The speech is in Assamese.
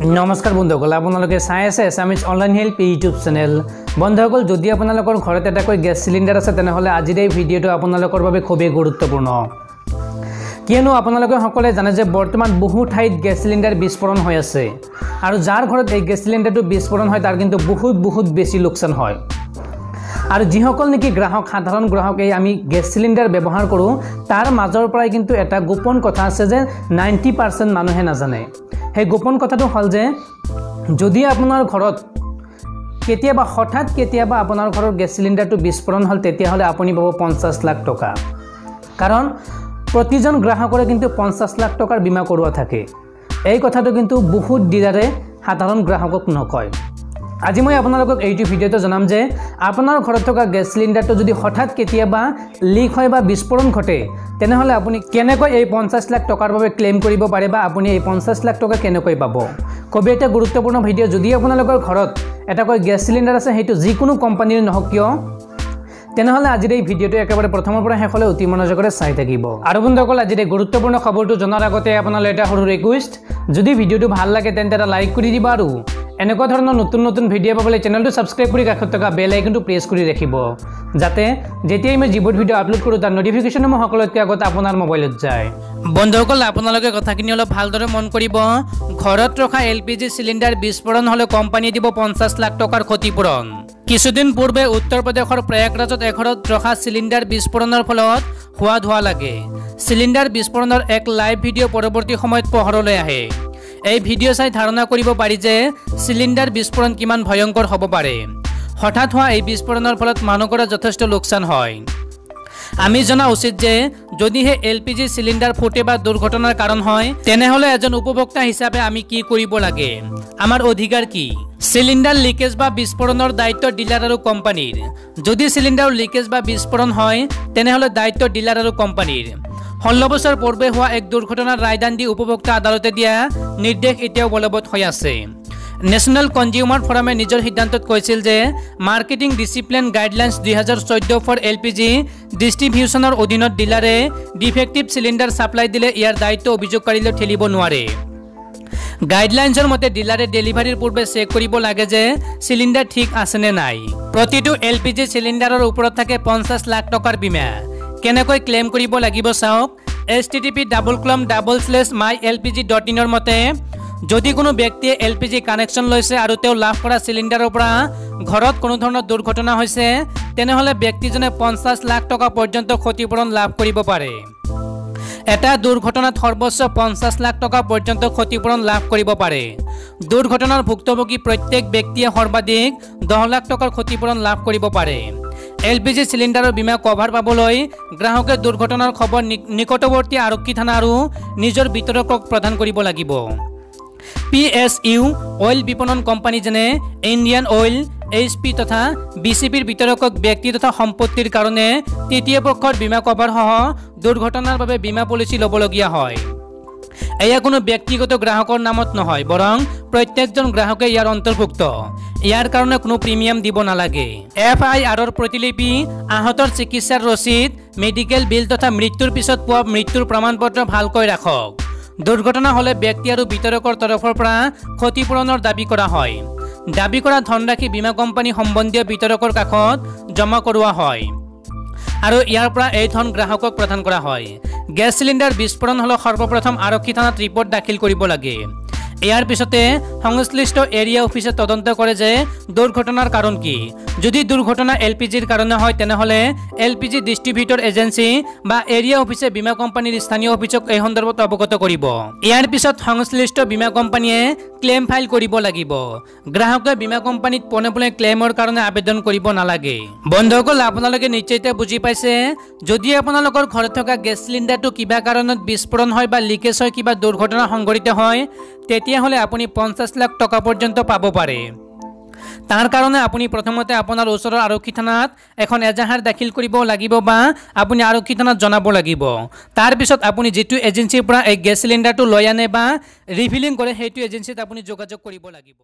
নমস্কাৰ বন্ধুসকল আপোনালোকে চাই আছে Assamese online help YouTube channel. বন্ধুসকল যদি আপোনালোকৰ ঘৰত এটাকৈ গেছ চিলিণ্ডাৰ আছে তেনেহ'লে আজিৰ এই ভিডিঅ'টো আপোনালোকৰ বাবে খুবেই গুৰুত্বপূৰ্ণ। কিয়নো আপোনালোকে সকলোৱে জানে যে বৰ্তমান বহু ঠাইত গেছ চিলিণ্ডাৰ বিস্ফোৰণ হৈ আছে। আৰু যাৰ ঘৰত এই গেছ চিলিণ্ডাৰটো বিস্ফোৰণ হয় তাৰ কিন্তু বহুত বহুত বেছি লোকচান হয়। আৰু যিসকল নেকি গ্ৰাহক সাধাৰণ গ্ৰাহক আমি গেছ চিলিণ্ডাৰ ব্যৱহাৰ কৰোঁ তাৰ মাজৰ পৰাই কিন্তু এটা গোপন কথা আছে যে নাইণ্টি পাৰ্চেণ্ট মানুহে নাজানে। সেই গোপন কথাটো হ'ল যে যদি আপোনাৰ ঘৰত কেতিয়াবা হঠাৎ কেতিয়াবা আপোনাৰ ঘৰৰ গেছ চিলিণ্ডাৰটো বিস্ফোৰণ হ'ল তেতিয়াহ'লে আপুনি পাব পঞ্চাছ লাখ টকা। কাৰণ প্ৰতিজন গ্ৰাহকৰে কিন্তু পঞ্চাছ লাখ টকাৰ বীমা কৰোৱা থাকে। এই কথাটো কিন্তু বহুত ডিলাৰে সাধাৰণ গ্ৰাহকক নকয়। আজি মই আপোনালোকক এইটো ভিডিঅ'টো জনাম যে আপোনাৰ ঘৰত থকা গেছ চিলিণ্ডাৰটো যদি হঠাৎ কেতিয়াবা লিক হয় বা বিস্ফোৰণ ঘটে তেনেহ'লে আপুনি কেনেকৈ এই পঞ্চাছ লাখ টকাৰ বাবে ক্লেইম কৰিব পাৰে বা আপুনি এই পঞ্চাছ লাখ টকা কেনেকৈ পাব? খুবেই এটা গুৰুত্বপূৰ্ণ ভিডিঅ' যদি আপোনালোকৰ ঘৰত এটাকৈ গেছ চিলিণ্ডাৰ আছে সেইটো যিকোনো কোম্পানীৰ নহওক কিয় তেনেহ'লে আজিৰ এই ভিডিঅ'টো একেবাৰে প্ৰথমৰ পৰা শেষলৈ অতি মনোযোগেৰে চাই থাকিব। আৰু বন্ধুসকল আজিৰ এই গুৰুত্বপূৰ্ণ খবৰটো জনাৰ আগতে আপোনালৈ এটা সৰু ৰিকুৱেষ্ট যদি ভিডিঅ'টো ভাল লাগে তেন্তে এটা লাইক কৰি দিবা আৰু এনেকুৱা ধৰণৰ নতুন নতুন ভিডিঅ' পাবলৈ চেনেলটো ছাবস্ক্ৰাইব কৰি কাষত থকা বেল আইকনটো প্ৰেছ কৰি ৰাখিব। যাতে যেতিয়াই মই যিবোৰ ভিডিঅ' আপলোড কৰোঁ তাৰ নটিফিকেশ্যনসমূহ সকলোতকৈ আগতে আপোনাৰ মোবাইলত যায়। বন্ধুসকল আপোনালোকে কথাখিনি অলপ ভালদৰে মন কৰিব। ঘৰত ৰখা এল পি জি চিলিণ্ডাৰ বিস্ফোৰণ হ'লে কোম্পানীয়ে দিব পঞ্চাছ লাখ টকাৰ ক্ষতিপূৰণ। কিছুদিন পূৰ্বে উত্তৰ প্ৰদেশৰ প্ৰয়াগৰাজত এঘৰত ৰখা চিলিণ্ডাৰ বিস্ফোৰণৰ ফলত হোৱা ধোৱা লাগে। চিলিণ্ডাৰ বিস্ফোৰণৰ এক লাইভ ভিডিঅ' পৰৱৰ্তী সময়ত পোহৰলৈ আহে। এই ভিডিঅ' চাই ধাৰণা কৰিব পাৰি যে চিলিণ্ডাৰ বিস্ফোৰণ কিমান ভয়ংকৰ হ'ব পাৰে। হঠাৎ হোৱা এই বিস্ফোৰণৰ ফলত মানুহৰ যথেষ্ট লোকচান হয়। আমি জনা উচিত যে যদিহে এল পি জি চিলিণ্ডাৰ ফুটে বা দুৰ্ঘটনাৰ কাৰণ হয় তেনেহ'লে এজন উপভোক্তা হিচাপে আমি কি কৰিব লাগে? আমাৰ অধিকাৰ কি? চিলিণ্ডাৰ লিকেজ বা বিস্ফোৰণৰ দায়িত্ব ডিলাৰ আৰু কোম্পানীৰ। যদি চিলিণ্ডাৰৰ লিকেজ বা বিস্ফোৰণ হয় তেনেহ'লে দায়িত্ব ডিলাৰ আৰু কোম্পানীৰ। ষোল্ল বছৰ পূৰ্বে হোৱা এক দুৰ্ঘটনাৰ ৰায়দান দি উপভোক্তা আদালতে দিয়া নিৰ্দেশ এতিয়াও বলবৎ হৈ আছে। নেশ্যনেল কনজিউমাৰ ফৰামে নিজৰ সিদ্ধান্তত কৈছিল যে মাৰ্কেটিং ডিচিপ্লিন গাইডলাইনছ দুহেজাৰ চৈধ্য ফৰ এল পি জি ডিষ্ট্ৰিবিউশ্যনৰ অধীনত ডিলাৰে ডিফেক্টিভ চিলিণ্ডাৰ ছাপ্লাই দিলে ইয়াৰ দায়িত্ব অভিযোগকাৰীলৈ ঠেলিব নোৱাৰে। গাইডলাইনছৰ মতে ডিলাৰে ডেলিভাৰীৰ পূৰ্বে চেক কৰিব লাগে যে চিলিণ্ডাৰ ঠিক আছেনে নাই। প্ৰতিটো এল পি জি চিলিণ্ডাৰৰ ওপৰত থাকে পঞ্চাছ লাখ টকাৰ বীমা। কেনেকৈ ক্লেইম কৰিব লাগিব চাওক H T T P double colon double slash my L P G dot ইনৰ মতে যদি কোনো ব্যক্তিয়ে এল পি জি কানেকশ্যন লৈছে আৰু তেওঁ লাভ কৰা চিলিণ্ডাৰৰ পৰা ঘৰত কোনো ধৰণৰ দুৰ্ঘটনা হৈছে তেনেহ'লে ব্যক্তিজনে পঞ্চাছ লাখ টকা পৰ্যন্ত ক্ষতিপূৰণ লাভ কৰিব পাৰে। এটা দুৰ্ঘটনাত সৰ্বোচ্চ পঞ্চাছ লাখ টকা পৰ্যন্ত ক্ষতিপূৰণ লাভ কৰিব পাৰে। দুৰ্ঘটনাৰ ভুক্তভোগী প্ৰত্যেক ব্যক্তিয়ে সৰ্বাধিক দহ লাখ টকাৰ ক্ষতিপূৰণ লাভ কৰিব পাৰে। এল পি জি চিলিণ্ডাৰৰ বীমা কভাৰ পাবলৈ গ্ৰাহকে দুৰ্ঘটনাৰ খবৰ নিকটৱৰ্তী আৰক্ষী থানা আৰু নিজৰ বিতৰকক প্ৰদান কৰিব লাগিব। পি এছ ইউ অইল বিপণন কোম্পানী যেনে ইণ্ডিয়ান অইল এইচ পি তথা বি চি পিৰ বিতৰকক ব্যক্তি তথা সম্পত্তিৰ কাৰণে তৃতীয় পক্ষৰ বীমা কভাৰসহ দুৰ্ঘটনাৰ বাবে বীমা পলিচি ল'বলগীয়া হয়। এয়া কোনো ব্যক্তিগত গ্ৰাহকৰ নামত নহয় বৰং প্ৰত্যেকজন গ্ৰাহকে ইয়াৰ অন্তৰ্ভুক্ত। ইয়াৰ কাৰণে কোনো প্ৰিমিয়াম দিব নালাগে। এফ আই আৰৰ প্ৰতিলিপি আহতৰ চিকিৎসাৰ ৰচিদ মেডিকেল বিল তথা মৃত্যুৰ পিছত পোৱা মৃত্যুৰ প্ৰমাণ পত্ৰ ভালকৈ ৰাখক। দুৰ্ঘটনা হ'লে ব্যক্তি আৰু বিতৰকৰ তৰফৰ পৰা ক্ষতিপূৰণৰ দাবী কৰা হয়। দাবী কৰা ধনৰাশি বীমা কোম্পানী সম্বন্ধীয় বিতৰকৰ কাষত জমা কৰোৱা হয়। আৰু ইয়াৰ পৰা এই ধন গ্ৰাহকক প্ৰদান কৰা হয়। গেছ চিলিণ্ডাৰ বিস্ফোৰণ হ'লে সৰ্বপ্ৰথম আৰক্ষী থানাত ৰিপৰ্ট দাখিল কৰিব লাগে। ইয়াৰ পিছতে সংশ্লিষ্ট এৰিয়া অফিচে তদন্ত কৰে যে দুৰ্ঘটনাৰ কাৰণ কি। যদি দুৰ্ঘটনা এল পি জিৰ কাৰণে হয় তেনেহ'লে L P G distributor agency বা এৰিয়া অফিচে বীমা কোম্পানীৰ স্থানীয় অফিচক এই সন্দৰ্ভত অৱগত কৰিব। ইয়াৰ পিছত সংশ্লিষ্ট বীমা কোম্পানীয়ে ক্লেইম ফাইল কৰিব লাগিব। গ্ৰাহকে বীমা কোম্পানীত পোনে পোনে ক্লেইমৰ কাৰণে আবেদন কৰিব নালাগে। বন্ধুসকল আপোনালোকে নিশ্চয়তে বুজি পাইছে যদি আপোনালোকৰ ঘৰত থকা গেছ চিলিণ্ডাৰটো কিবা কাৰণত বিস্ফোৰণ হয় বা লিকেজ হয় কিবা দুৰ্ঘটনা সংঘটিত হয় তেতিয়াহ'লে আপুনি পঞ্চাছ লাখ টকা পৰ্যন্ত পাব পাৰে। তাৰ কাৰণে আপুনি প্ৰথমতে আপোনাৰ ওচৰৰ আৰক্ষী থানাত এখন এজাহাৰ দাখিল কৰিব লাগিব বা আপুনি আৰক্ষী থানাত জনাব লাগিব। তাৰপিছত আপুনি যিটো এজেঞ্চিৰ পৰা এই গেছ চিলিণ্ডাৰটো লৈ আনে বা ৰিফিলিং কৰে সেইটো এজেঞ্চিত আপুনি যোগাযোগ কৰিব লাগিব।